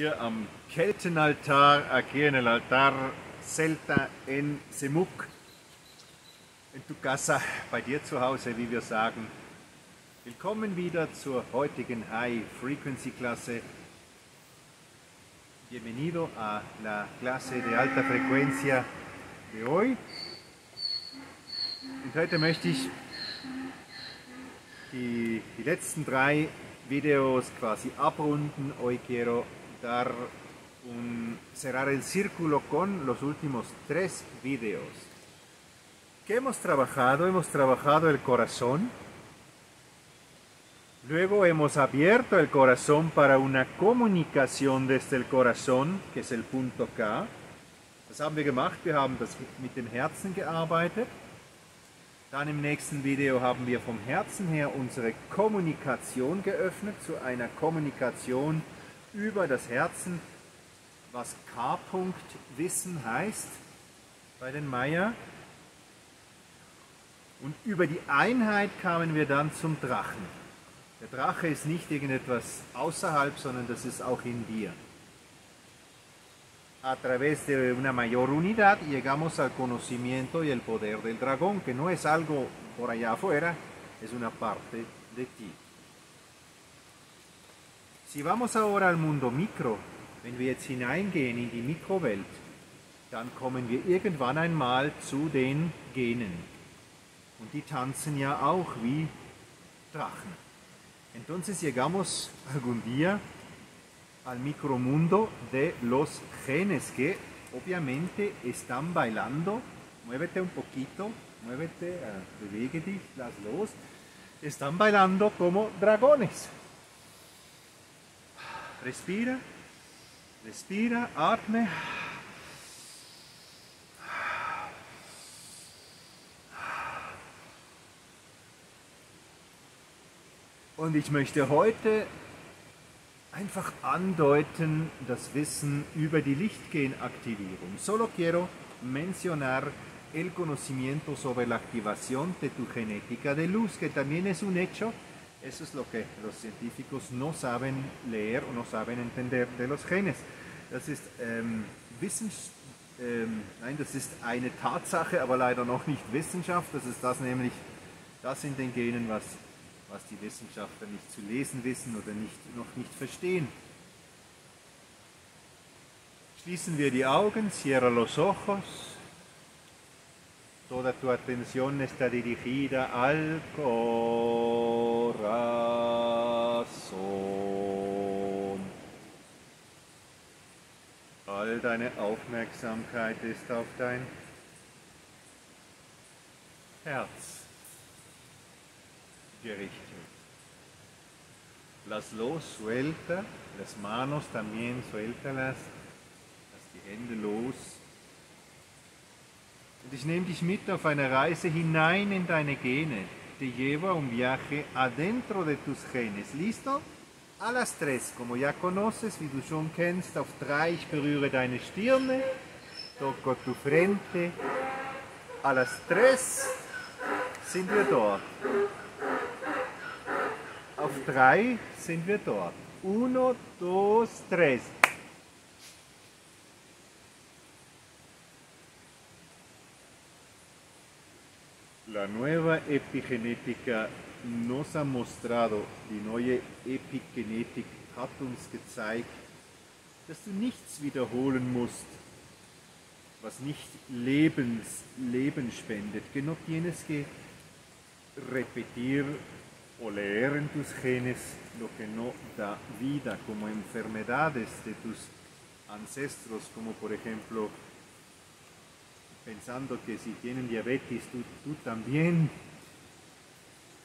hier am Keltenaltar, aquí en el altar Celta en Semuc, in tu casa, bei dir zu Hause, wie wir sagen. Willkommen wieder zur heutigen High Frequency Klasse. Bienvenido a la clase de alta frecuencia de hoy. Und heute möchte ich die, die letzten drei Videos quasi abrunden. Hoy quiero dar un, cerrar el círculo con los últimos tres videos. ¿Qué hemos trabajado? Hemos trabajado el corazón. Luego hemos abierto el corazón para una comunicación desde el corazón, que es el punto K. Das haben wir gemacht, wir haben das mit dem Herzen gearbeitet. Dann im nächsten Video haben wir vom Herzen her unsere Kommunikation geöffnet zu einer Kommunikation über das Herzen, was K-Punkt Wissen heißt bei den Maya. Und über die Einheit kamen wir dann zum Drachen. Der Drache ist nicht irgendetwas außerhalb, sondern das ist auch in dir. A través de una mayor unidad llegamos al conocimiento y el poder del dragón, que no es algo por allá afuera, es una parte de ti. Si vamos ahora al mundo micro, wenn wir jetzt hineingehen in die Mikrowelt, dann kommen wir irgendwann einmal zu den Genen. Und die tanzen ja auch wie Drachen. Entonces llegamos algún día al micromundo de los genes que obviamente están bailando. Muévete un poquito, muévete, uh, bewege dich, lass los. Están bailando como dragones. Respira, respira, atme. Und ich möchte heute einfach andeuten das Wissen über die Lichtgenaktivierung. Solo quiero mencionar el conocimiento sobre la activación de tu genética de luz, que también es un hecho. Eso es lo que los científicos no saben leer o no saben entender de los genes. Das ist, ähm, Wissens ähm, nein, das ist eine Tatsache, aber leider noch nicht Wissenschaft. Das ist das nämlich, das in den Genen, was was die Wissenschaftler nicht zu lesen wissen oder nicht, noch nicht verstehen. Schließen wir die Augen, cierra los ojos. Toda tu atención está dirigida al corazón. All deine Aufmerksamkeit ist auf dein Herz gerichtet. Lass los, suelta, las manos también, suéltalas, lass die Hände los. Und ich nehme dich mit auf eine Reise hinein in deine Gene. te lleva a un viaje adentro de tus genes. ¿Listo? A las 3, como ya conoces, wie du schon kennst, auf 3 ich berühre deine Stirne, toco tu frente. A las 3 sind wir dort. Auf 3 sind wir dort. 1, 2, nuestra nueva epigenética nos ha mostrado, die neue Epigenetik hat uns gezeigt, dass du nichts wiederholen musst, was nicht Lebens, Leben spendet, genug tienes que repetir o leer en tus genes lo que no da vida, como enfermedades de tus ancestros, como por ejemplo pensando que si tienen Diabetes, tú, tú también.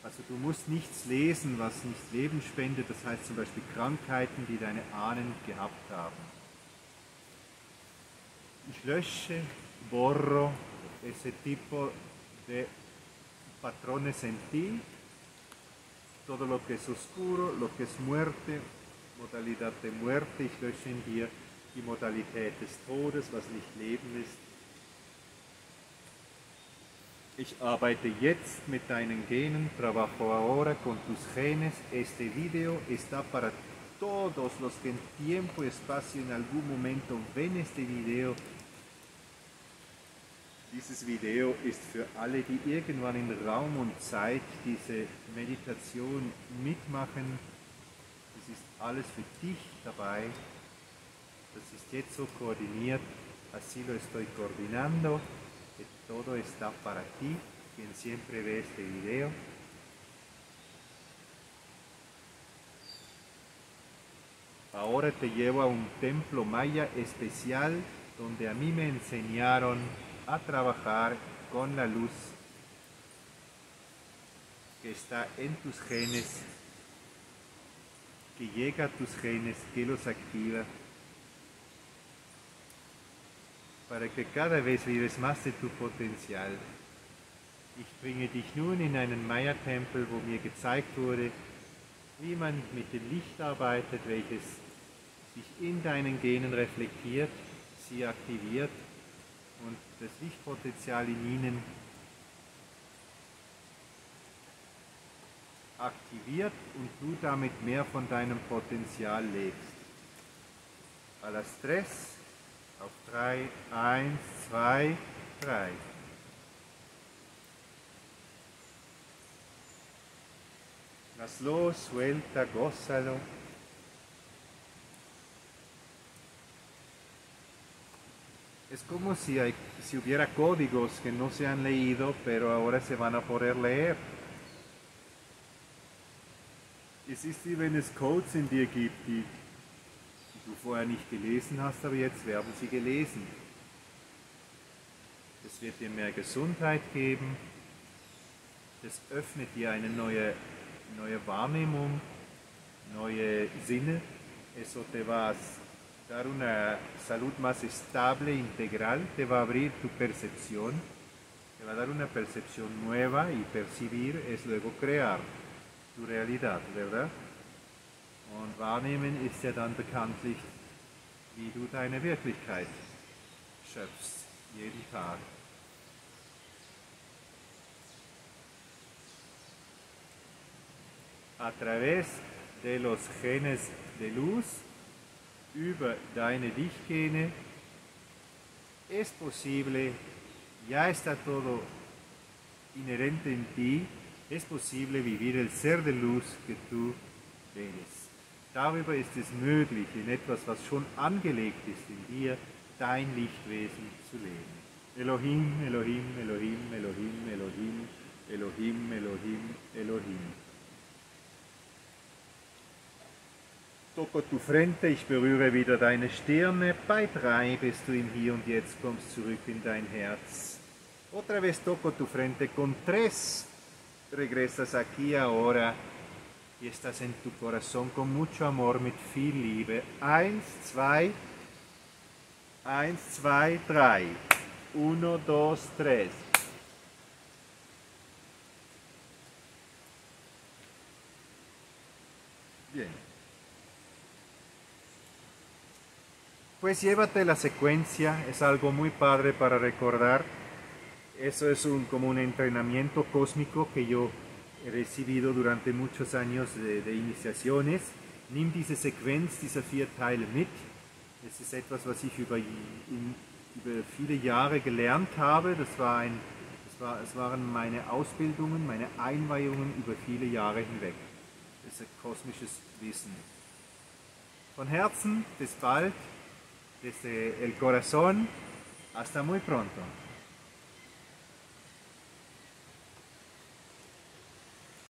Also du musst nichts lesen, was nicht Leben spendet, das heißt zum Beispiel Krankheiten, die deine Ahnen gehabt haben. Ich lösche, borro ese tipo de patrones en ti, todo lo que es oscuro, lo que es muerte, Modalität der Muerte, ich lösche in dir die Modalität des Todes, was nicht Leben ist. Ich arbeite jetzt mit deinen Genen, trabajo ahora con tus genes. Este video está para todos los que en tiempo y espacio en algún momento ven este video. Dieses Video ist für alle, die irgendwann in Raum und Zeit diese Meditation mitmachen. Es ist alles für dich dabei. Das ist jetzt so koordiniert. Así lo estoy coordinando. Todo está para ti, quien siempre ve este video. Ahora te llevo a un templo maya especial donde a mí me enseñaron a trabajar con la luz que está en tus genes, que llega a tus genes, que los activa, para que cada vez vives más de tu Potenzial. Ich bringe dich nun in einen Maya-Tempel, wo mir gezeigt wurde, wie man mit dem Licht arbeitet, welches sich in deinen Genen reflektiert, sie aktiviert und das Lichtpotenzial in ihnen aktiviert und du damit mehr von deinem Potenzial lebst. A las tres, auf drei, eins, zwei, drei. Hazlo, suelta, gózalo. Es como si, hay, si hubiera códigos que no se han leído, pero ahora se van a poder leer. Es ist wie wenn es Codes in dir gibt, die, du vorher nicht gelesen hast, aber jetzt werden sie gelesen. Es wird dir mehr Gesundheit geben. Es öffnet dir eine neue, neue Wahrnehmung, neue Sinne. Eso te va a dar una salud más estable, integral, te va a abrir tu percepción, te va a dar una percepción nueva y percibir es luego crear tu Realität, verdad? Und wahrnehmen ist ja dann bekanntlich, wie du deine Wirklichkeit schöpfst, jeden Tag. A través de los genes de luz über deine Lichtgene es posible, ya está todo inherente en ti, es posible vivir el ser de luz que tú eres. Darüber ist es möglich, in etwas, was schon angelegt ist in dir, dein Lichtwesen zu leben. Elohim, Elohim, Elohim, Elohim, Elohim, Elohim, Elohim, Elohim. Toco tu frente, ich berühre wieder deine Stirne. Bei drei bist du im Hier und Jetzt, kommst zurück in dein Herz. Otra vez toco tu frente con tres. Regresas aquí ahora y estás en tu corazón con mucho amor, mit viel Liebe. Eins, zwei, eins, zwei, drei. Uno, dos, tres. Bien. Pues llévate la secuencia, es algo muy padre para recordar. Eso es un, como un entrenamiento cósmico que yo recibido durante muchos años de, de Initiaciones. Nimm diese Sequenz dieser vier Teile mit. Es ist etwas, was ich über, über viele Jahre gelernt habe. Das, war ein, das waren meine Ausbildungen, meine Einweihungen über viele Jahre hinweg. Das ist ein kosmisches Wissen. Von Herzen, bis bald, desde el corazón. Hasta muy pronto.